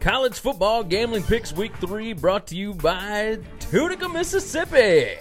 College football gambling picks week three brought to you by Tunica, Mississippi,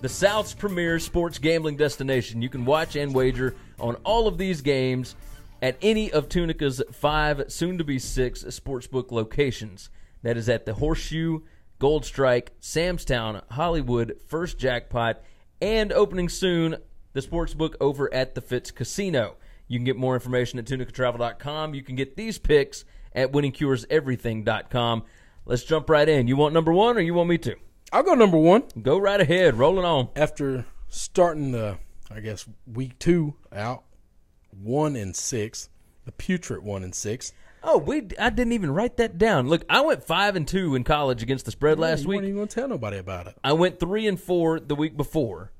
the South's premier sports gambling destination. You can watch and wager on all of these games at any of Tunica's five, soon to be six, sportsbook locations. That is at the Horseshoe, Gold Strike, Sam's Town, Hollywood, First Jackpot, and opening soon, the sportsbook over at the Fitz Casino. You can get more information at tunicatravel.com. You can get these picks at winningcureseverything.com. Let's jump right in. You want number one or you want me to? I'll go number one. Go right ahead. Rolling on. After starting the, I guess, week two out, one and six, the putrid one and six. Oh, we I didn't even write that down. Look, I went five and two in college against the spread last you week. You weren't even going to tell nobody about it. I went three and four the week before.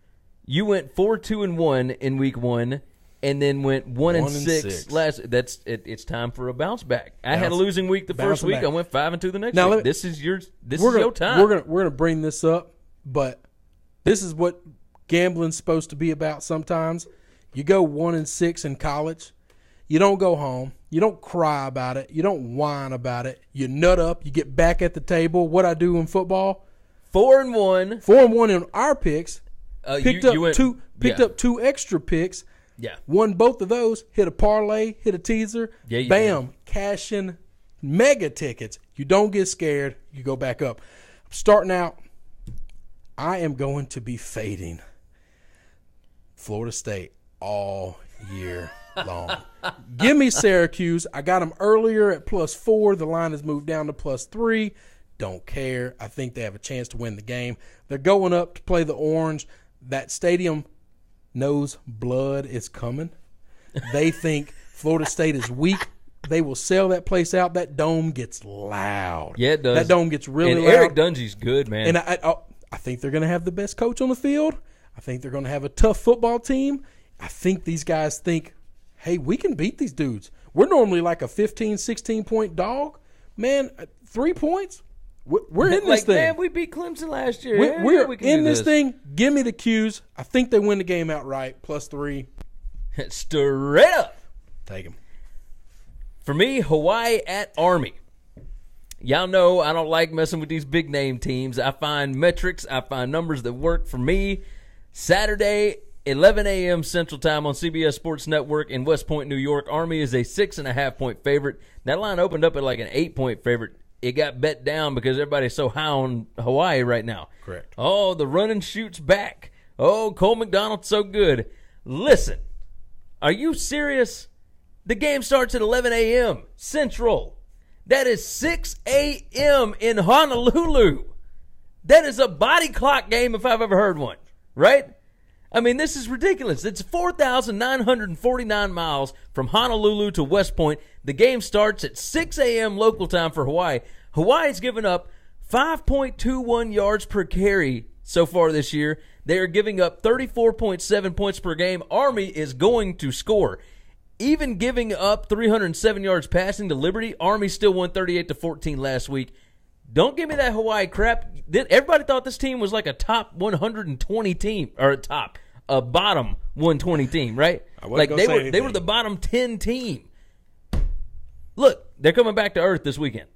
You went four, two, and one in week one, and then went one, and, One and six, six. last. That's it, it's time for a bounce back. I had a losing week the first week. back. I went five and two the next Now, week. me- this is your this we're is gonna, your time. We're gonna we're gonna bring this up, but this is what gambling's supposed to be about. Sometimes you go one and six in college, you don't go home, you don't cry about it, you don't whine about it, you nut up, you get back at the table. What I do in football, four and one. four and one in our picks, Uh, picked you, up you went, two picked yeah, up two extra picks, Yeah, won both of those, hit a parlay, hit a teaser, Yeah, you bam, cashing mega tickets. You don't get scared, you go back up. I'm Starting out, I am going to be fading Florida State all year long. Give me Syracuse. I got them earlier at plus four. The line has moved down to plus three. Don't care. I think they have a chance to win the game. They're going up to play the Orange. That stadium knows blood is coming. They think Florida State is weak. They will sell that place out. That dome gets loud. yeah, it does. That dome gets really and loud. Eric Dungey's good, man. And I, I, I think they're going to have the best coach on the field. I think they're going to have a tough football team. I think these guys think, hey, we can beat these dudes. We're normally like a 15, 16 point dog. Man, uh, three points? We're, we're in this like, thing. man, we beat Clemson last year. Yeah, we're we can in do this, thing. Give me the 'Cuse. I think they win the game outright. Plus three. Straight up. Take them. For me, Hawaii at Army. Y'all know I don't like messing with these big name teams. I find metrics, I find numbers that work for me. Saturday, 11 a.m. Central Time on CBS Sports Network in West Point, New York. Army is a six and a half point favorite. That line opened up at like an eight point favorite. It got bet down because everybody's so high on Hawaii right now. Correct. Oh, the run and shoot's back. Oh, Cole McDonald's so good. Listen, are you serious? The game starts at 11 a.m. Central. That is 6 a.m. in Honolulu. That is a body clock game if I've ever heard one, right? I mean, this is ridiculous. It's 4,949 miles from Honolulu to West Point. The game starts at 6 a.m. local time for Hawaii. Hawaii's given up 5.21 yards per carry so far this year. They are giving up 34.7 points per game. Army is going to score. Even giving up 307 yards passing to Liberty, Army still won 38 to 14 last week. Don't give me that Hawaii crap. Everybody thought this team was like a top 120 team or a top, a bottom 120 team, right? I Like they were, they were the bottom 10 team. Look, they're coming back to earth this weekend.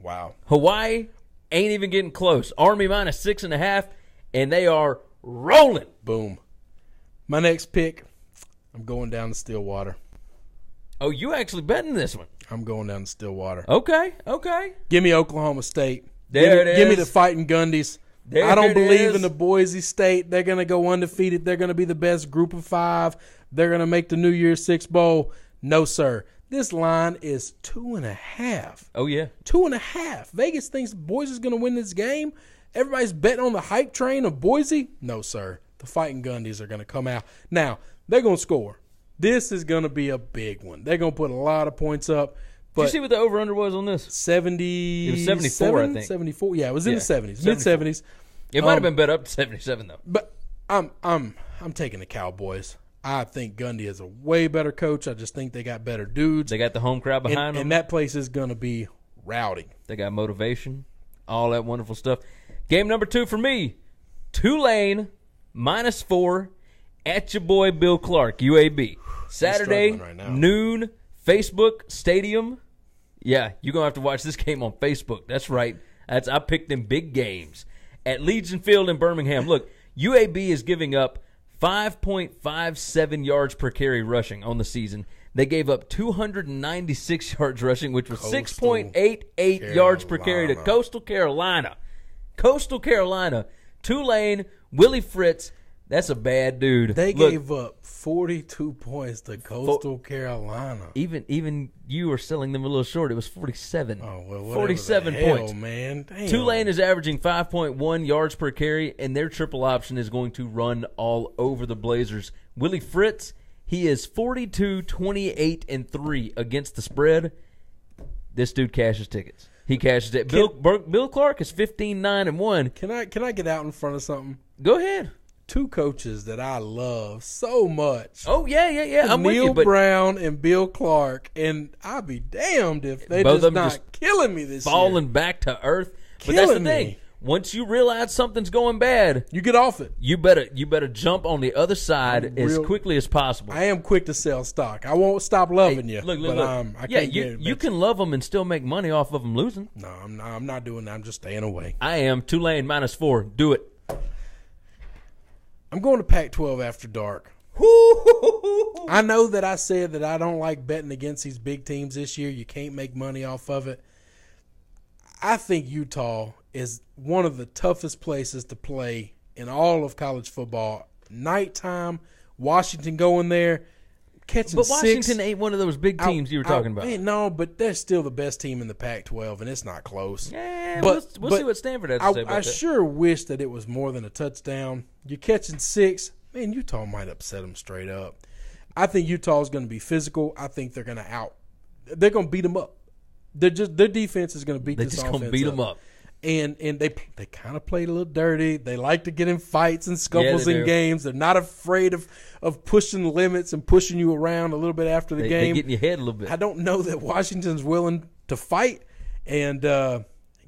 Wow. Hawaii ain't even getting close. Army minus six and a half, and they are rolling. Boom. My next pick, I'm going down to Stillwater. Oh, you actually betting this one? I'm going down to Stillwater. Okay, okay. Give me Oklahoma State. There give me, it Give me the fighting Gundies. There I don't believe is. in the Boise State. They're going to go undefeated. They're going to be the best group of five. They're going to make the New Year's Six Bowl. No, sir. This line is two and a half. Oh yeah. Two and a half. Vegas thinks Boise's going to win this game. Everybody's betting on the hype train of Boise. No, sir. The fighting Gundies are going to come out. Now, they're going to score. This is going to be a big one. They're going to put a lot of points up. Did you see what the over under was on this? 70 It was 74, I think. 74 yeah it was in Yeah, the 70s mid 70s It might have Um, been bet up to seventy seven though. but i'm i'm i'm taking the cowboys i think gundy is a way better coach i just think they got better dudes They got the home crowd and, behind them. and that place is going to be rowdy They got motivation, all that wonderful stuff. Game number two for me Tulane minus four at your boy Bill Clark, UAB. Saturday, struggling right now. noon, Facebook Stadium. Yeah, you're gonna have to watch this game on Facebook. That's right. That's I picked them big games at Legion Field in Birmingham. Look, UAB is giving up 5.57 yards per carry rushing on the season. They gave up 296 yards rushing, which was Coastal 6.88 yards per carry to Coastal Carolina. Coastal Carolina, Tulane, Willie Fritz. That's a bad dude. They Look, gave up 42 points to Coastal Carolina. even even you were selling them a little short. It was 47. Oh, well, 47 the hell, points. man. Damn. Tulane is averaging 5.1 yards per carry, and their triple option is going to run all over the Blazers. Willie Fritz, he is 42, 28, and 3 against the spread. This dude cashes tickets. He cashes it. Bill, Bill Clark is 15, 9, and 1. Can I can I get out in front of something? Go ahead. Two coaches that I love so much. Oh, yeah, yeah, yeah. I'm with Neal you. But Brown and Bill Clark, and I'd be damned if they Both just them not just killing me this year. falling back to earth. But that's the thing. me. Once you realize something's going bad, You get off it. you better you better jump on the other side as quickly as possible. I am quick to sell stock. I won't stop loving you. Look, look, but look. Um, I yeah, can't you you can love them and still make money off of them losing. No, I'm not. I'm not doing that. I'm just staying away. I am Tulane minus four. Do it. I'm going to Pac-12 after dark. I know that I said that I don't like betting against these big teams this year. You can't make money off of it. I think Utah is one of the toughest places to play in all of college football. Nighttime, Washington going there, catching But six. Washington ain't one of those big teams you were talking about. Man, no, but they're still the best team in the Pac-12, and it's not close. Yeah, But- we'll, we'll but see what Stanford has to I, say about I that. sure wish that it was more than a touchdown. You're catching six. Man, Utah might upset them straight up. I think Utah's going to be physical. I think they're going to out. They're going to beat them up. They're just their defense is going to beat them. They're just gonna beat them up. And and they they kind of played a little dirty. They like to get in fights and scuffles they in games. They're not afraid of of pushing limits and pushing you around a little bit after the They, they game. get in your head a little bit. I don't know that Washington's willing to fight. And uh,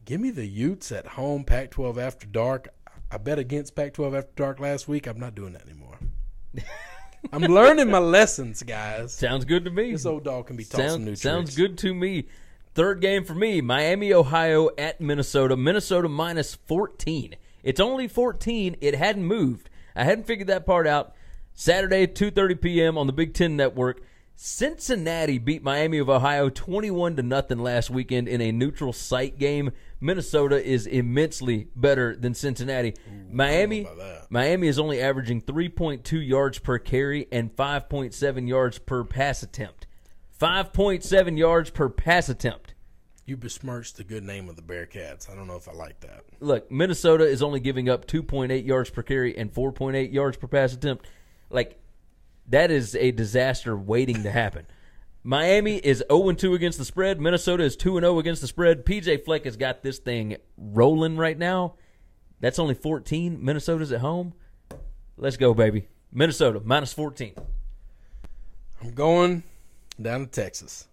give me the Utes at home, Pac 12 after dark. I bet against Pac 12 after dark last week. I'm not doing that anymore. I'm learning my lessons, guys. Sounds good to me. This old dog can be taught some new Sound, sounds tricks. good to me. Third game for me Miami, Ohio at Minnesota. Minnesota minus 14. It's only 14. It hadn't moved. I hadn't figured that part out. Saturday, 2:30 p.m. on the Big Ten Network. Cincinnati beat Miami of Ohio 21 to nothing last weekend in a neutral site game. Minnesota is immensely better than Cincinnati. Miami. Miami is only averaging 3.2 yards per carry and 5.7 yards per pass attempt. 5.7 yards per pass attempt. You besmirched the good name of the Bearcats. I don't know if I like that. Look, Minnesota is only giving up 2.8 yards per carry and 4.8 yards per pass attempt. Like, that is a disaster waiting to happen. Miami is 0 2 against the spread. Minnesota is 2 0 against the spread. PJ Fleck has got this thing rolling right now. That's only 14. Minnesota's at home. Let's go, baby. Minnesota, minus 14. I'm going down to Texas.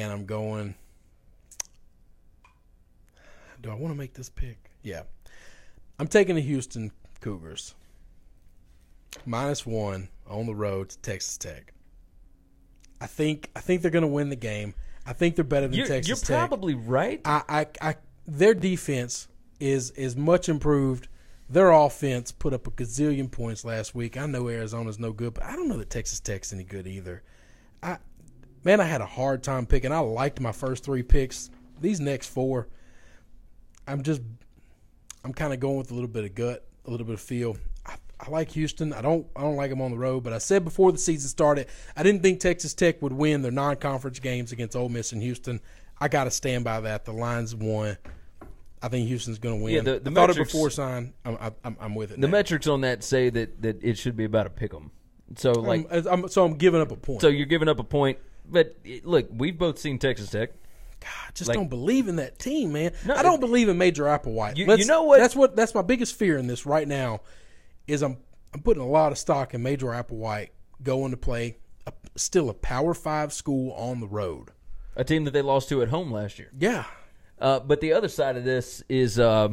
And I'm going. Do I want to make this pick? Yeah. I'm taking the Houston Cougars. Minus one on the road to Texas Tech. I think I think they're going to win the game. I think they're better than You're, Texas you're Tech. probably right. I, I, I, their defense is is much improved. Their offense put up a gazillion points last week. I know Arizona's no good, but I don't know that Texas Tech's any good either. I, man, I had a hard time picking. I liked my first three picks. These next four, I'm just, I'm kind of going with a little bit of gut, a little bit of feel. I, I like Houston. I don't, I don't like them on the road. But I said before the season started, I didn't think Texas Tech would win their non-conference games against Ole Miss and Houston. I got to stand by that. The line's won. I think Houston's going to win. Yeah, the- the I thought it before sign. I'm, I'm, I'm with it. the now. metrics on that say that, that it should be about a pick 'em. So um, like, I'm, I'm- so I'm giving up a point. so you're giving up a point. But look, we've both seen Texas Tech. I just like- don't believe in that team, man. No, I don't believe in Major Applewhite. You- you know what? That's what that's my biggest fear in this right now. Is I'm I'm putting a lot of stock in Major Applewhite going to play a, still a Power Five school on the road. a team that they lost to at home last year. Yeah, Uh, but the other side of this is uh,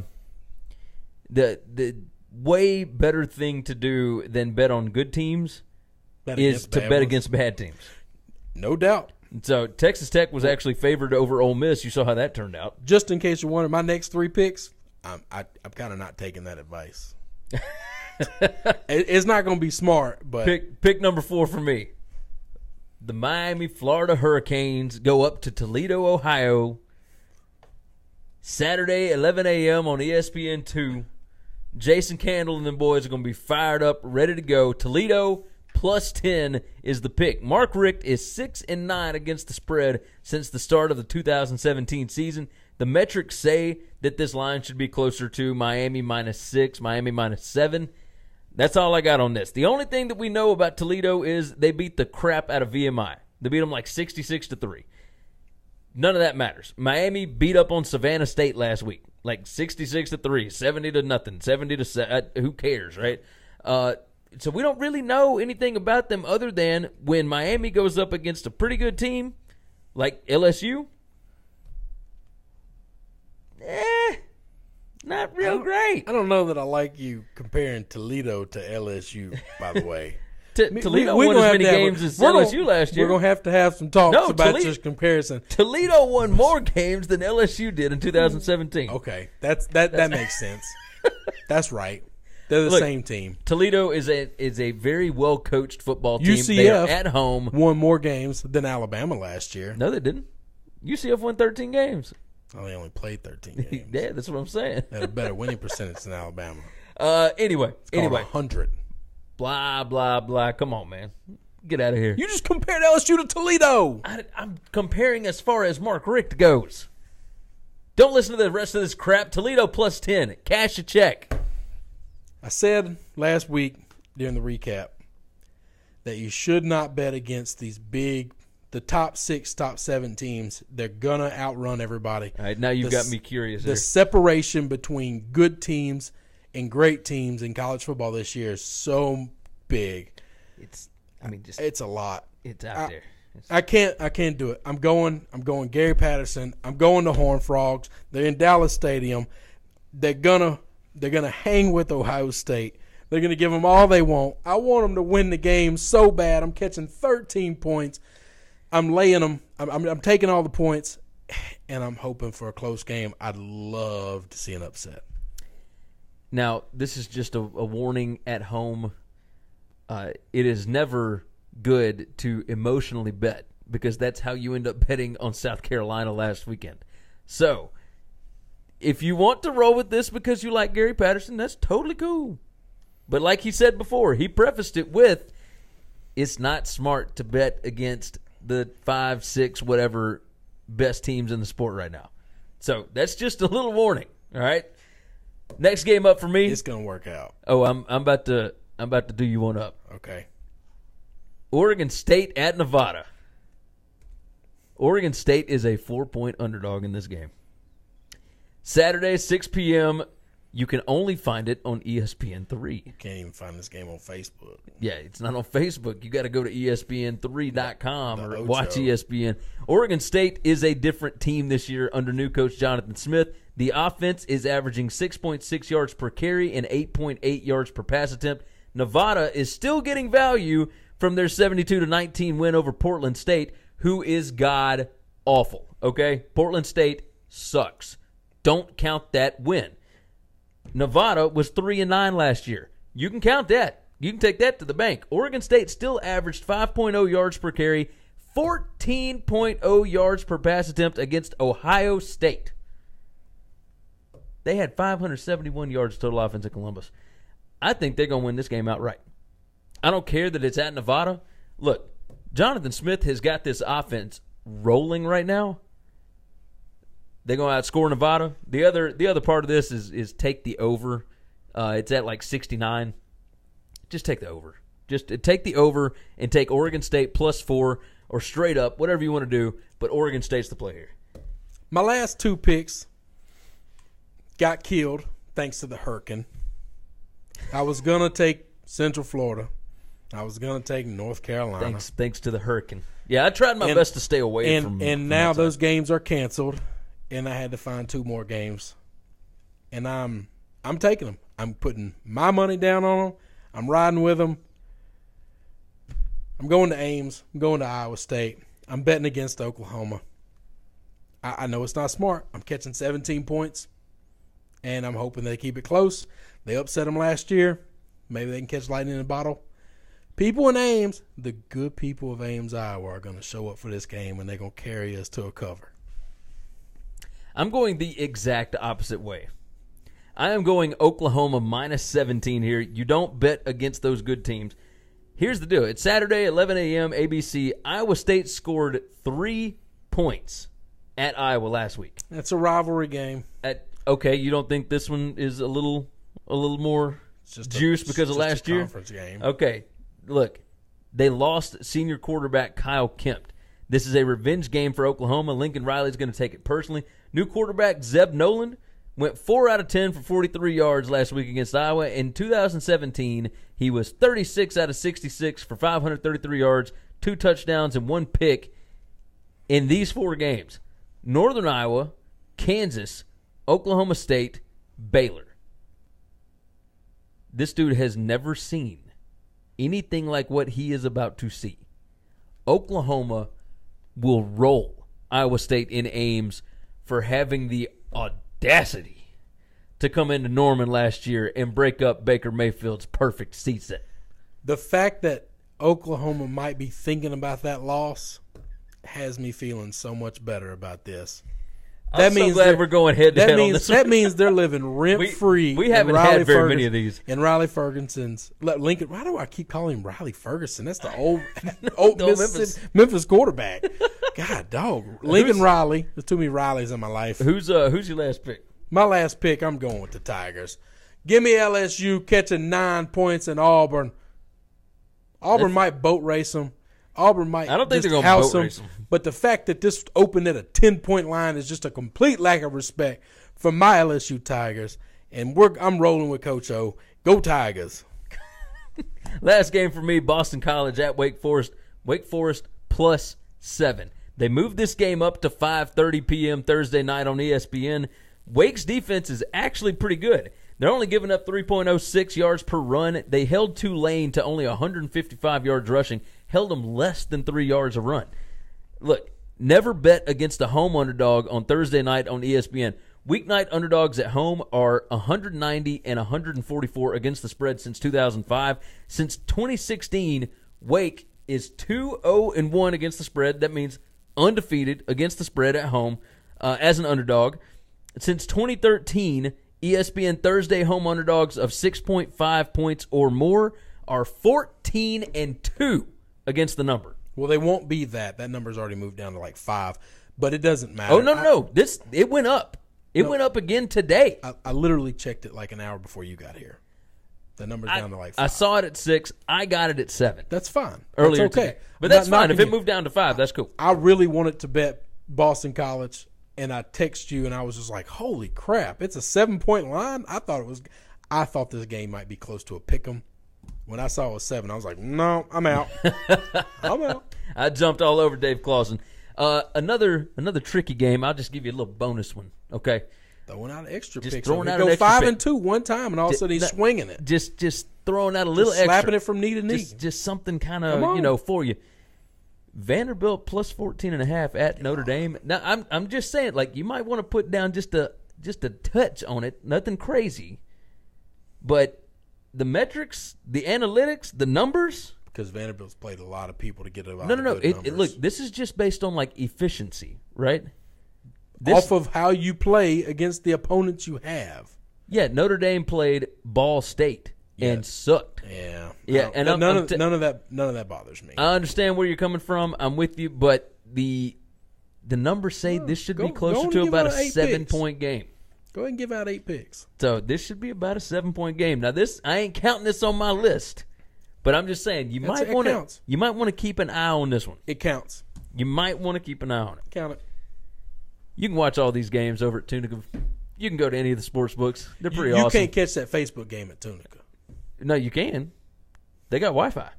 the the way better thing to do than bet on good teams bet is to bet ones. against bad teams. No doubt. So Texas Tech was actually favored over Ole Miss. You saw how that turned out. Just in case you're wondering, my next three picks, I'm I, I'm kind of not taking that advice. it, it's not going to be smart, but Pick pick number four for me. The Miami, Florida Hurricanes go up to Toledo, Ohio. Saturday, 11 a.m. on ESPN two. Jason Candle and them boys are going to be fired up, ready to go. Toledo plus 10 is the pick. Mark Richt is 6 and 9 against the spread since the start of the 2017 season. The metrics say that this line should be closer to Miami minus 6, Miami minus 7. That's all I got on this. The only thing that we know about Toledo is they beat the crap out of VMI. They beat them like 66 to 3. None of that matters. Miami beat up on Savannah State last week, like 66 to 3, 70 to nothing, 70 to se- uh, who cares, right? Uh, so we don't really know anything about them other than when Miami goes up against a pretty good team like LSU. Eh, not real great. I don't know that I like you comparing Toledo to LSU. By the way, T- Toledo we won gonna as many games as we're gonna- LSU last year. We're gonna have to have some talks No, about Toledo- this comparison. Toledo won more games than LSU did in 2017. Okay, that's that that makes sense. That's right. They're the Look, same team. Toledo is a is a very well coached football team. UCF they are at home. Won more games than Alabama last year. No, they didn't. UCF won 13 games. Oh, they only played 13 games. Yeah, that's what I'm saying. They had a better winning percentage than Alabama. Uh, anyway, Anyway, 100. blah blah blah. Come on, man, get out of here. You just compared LSU to Toledo. I, I'm comparing as far as Mark Richt goes. Don't listen to the rest of this crap. Toledo plus 10. Cash a check. I said last week during the recap that you should not bet against these big, the top six, top seven teams. They're gonna outrun everybody. All right, now you've The got me curious The here. separation between good teams and great teams in college football this year is so big. It's, I mean, just It's a lot. it's out I- there. It's- I can't. I can't do it. I'm going. I'm going. Gary Patterson. I'm going to Horn Frogs. They're in Dallas Stadium. They're gonna. They're gonna hang with Ohio State. They're gonna give them all they want. I want them to win the game so bad. I'm catching 13 points. I'm laying them. I'm, I'm, I'm taking all the points, and I'm hoping for a close game. I'd love to see an upset. Now, this is just a, a warning at home. Uh, it is never good to emotionally bet because that's how you end up betting on South Carolina last weekend. So, if you want to roll with this because you like Gary Patterson, that's totally cool. But like he said before, he prefaced it with it's not smart to bet against the five, six, whatever best teams in the sport right now. So that's just a little warning. All right. Next game up for me. It's gonna work out. Oh, I'm I'm about to I'm about to do you one up. Okay. Oregon State at Nevada. Oregon State is a four point underdog in this game. Saturday, 6 p.m. You can only find it on ESPN three. You Can't even find this game on Facebook. Yeah, it's not on Facebook. You got to go to E ESPN3.com The or Ocho. watch ESPN. Oregon State is a different team this year under new coach Jonathan Smith. The offense is averaging 6.6 yards per carry and 8.8 yards per pass attempt. Nevada is still getting value from their 72 to 19 win over Portland State, who is god awful. Okay? Portland State sucks. Don't count that win. Nevada was 3 and 9 last year. You can count that. You can take that to the bank. Oregon State still averaged 5.0 yards per carry, 14.0 yards per pass attempt against Ohio State. They had 571 yards total offense in Columbus. I think they're going to win this game outright. I don't care that it's at Nevada. Look, Jonathan Smith has got this offense rolling right now. They're going to outscore Nevada. The other the other part of this is is take the over. Uh, it's at like 69. Just take the over. Just uh, take the over and take Oregon State plus four or straight up, whatever you want to do. But Oregon State's the play here. My last two picks got killed thanks to the hurricane. I was gonna take Central Florida. I was gonna take North Carolina. Thanks thanks to the hurricane. Yeah, I tried my And- best to stay away and from. and from now those games are canceled, and I had to find two more games, and I'm I'm taking them. I'm putting my money down on them. I'm riding with them. I'm going to Ames. I'm going to Iowa State. I'm betting against Oklahoma. I, I know it's not smart. I'm catching 17 points, and I'm hoping they keep it close. They upset them last year. Maybe they can catch lightning in a bottle. People in Ames, the good people of Ames, Iowa, are going to show up for this game, and they're going to carry us to a cover. I'm going the exact opposite way. I am going Oklahoma minus 17 here. You don't bet against those good teams. Here's the deal. It's Saturday, 11 a.m. ABC. Iowa State scored three points at Iowa last week. That's a rivalry game. At okay, you don't think this one is a little a little more a- juice it's because of a last year? conference game. Okay, look, they lost senior quarterback Kyle Kempt. This is a revenge game for Oklahoma. Lincoln Riley's going to take it personally. New quarterback Zeb Noland went 4 out of 10 for 43 yards last week against Iowa. In 2017, he was 36 out of 66 for 533 yards, two touchdowns, and one pick in these four games Northern Iowa, Kansas, Oklahoma State, Baylor. This dude has never seen anything like what he is about to see. Oklahoma will roll Iowa State in Ames for having the audacity to come into Norman last year and break up Baker Mayfield's perfect season. The fact that Oklahoma might be thinking about that loss has me feeling so much better about this. I'm so glad we're going head to that head means that means they're living rent free. we haven't had very many of these. In Riley Ferguson's Lincoln, why do I keep calling him Riley Ferguson? That's the old old Memphis, Memphis quarterback. God, dog. Lincoln Riley. There's too many Rileys in my life. Who's uh who's your last pick? My last pick, I'm going with the Tigers. Give me LSU catching nine points in Auburn. Auburn might boat race them. Auburn might. I don't think they're gonna house boat them. But the fact that this opened at a ten point line is just a complete lack of respect for my LSU Tigers. And we're I'm rolling with Coach O. Go Tigers. Last game for me, Boston College at Wake Forest. Wake Forest plus seven. They moved this game up to 5:30 p.m. Thursday night on ESPN. Wake's defense is actually pretty good. They're only giving up 3.06 yards per run. They held Tulane to only 155 yards rushing, held them less than three yards a run. Look, never bet against a home underdog on Thursday night on ESPN. Weeknight underdogs at home are 190 and 144 against the spread since 2005. Since 2016, Wake is 2 0 and 1 against the spread. That means undefeated against the spread at home uh, as an underdog. Since 2013, ESPN Thursday home underdogs of 6.5 points or more are 14 and 2 against the number. Well, they won't be that. That number's already moved down to like five. But it doesn't matter. Oh no, no, I- no! This it went up. It went up again today. I, I literally checked it like an hour before you got here. The number's I, down to like I saw it at six. I got it at seven that's fine. earlier that's okay. today. But that's not fine. If it moved down to five, that's cool. I really wanted to bet Boston College, and I text you, and I was just like, "Holy crap! It's a seven point line." I thought it was. I thought this game might be close to a pick 'em. When I saw it was seven, I was like, "No, I'm out. I'm out." I jumped all over Dave Clawson. Uh, another another tricky game. I'll just give you a little bonus one. Okay, Throwing out extra Just picks. throwing out Go an extra five pick. and two one time, and all of a sudden he's swinging it, just just throwing out a little Just slapping extra. it from knee to knee. Just just something kind of you know for you. Vanderbilt plus 14 and a half at Notre Dame. Now I'm I'm just saying like you might want to put down just a just a touch on it, nothing crazy. But the metrics, the analytics, the numbers, because Vanderbilt's played a lot of people to get a lot no no of no. It, it, look, this is just based on like efficiency, right? This, off of how you play against the opponents you have. yeah, Notre Dame played Ball State and sucked. Yeah, Yeah, and I'm- none I'm of t- none of that none of that bothers me. I understand where you're coming from. I'm with you, but the the numbers say this should be go- go closer to about a seven picks. point game. Go ahead and give out eight picks. So this should be about a seven point game. Now this I ain't counting this on my list, but I'm just saying you That's- might it want to counts. you might want to keep an eye on this one. It counts. You might want to keep an eye on it. Count it. You can watch all these games over at Tunica. You can go to any of the sports books. They're You, pretty you awesome. can't catch that Facebook game at Tunica. No, you can. They got Wi-Fi.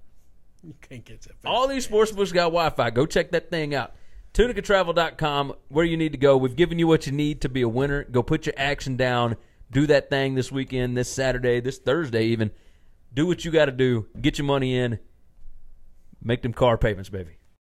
You can't catch that. Facebook. All these sports books got Wi-Fi. Go check that thing out. TunicaTravel.com, where you need to go. We've given you what you need to be a winner. Go put your action down. Do that thing this weekend, this Saturday, this Thursday, even. Do what you got to do. Get your money in. Make them car payments, baby.